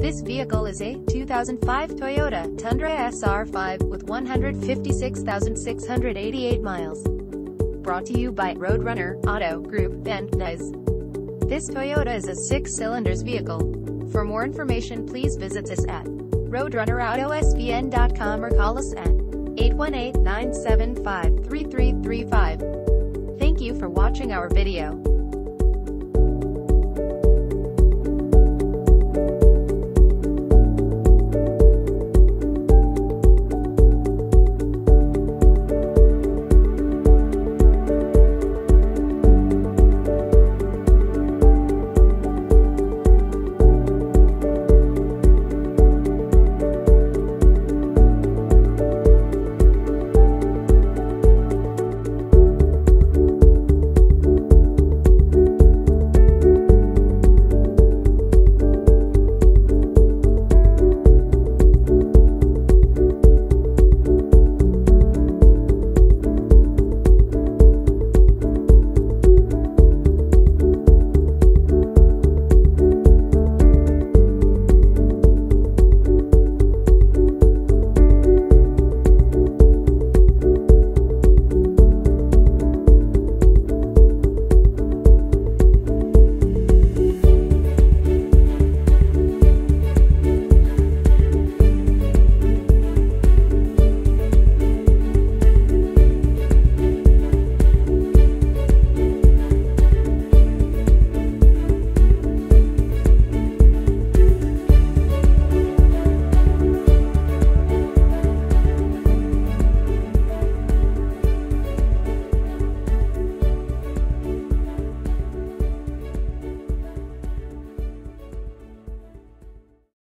This vehicle is a 2005 Toyota Tundra SR5 with 156,688 miles. Brought to you by Roadrunner Auto Group Van Nuys. This Toyota is a six-cylinders vehicle. For more information please visit us at roadrunnerautosvn.com or call us at 818-975-3335. Thank you for watching our video.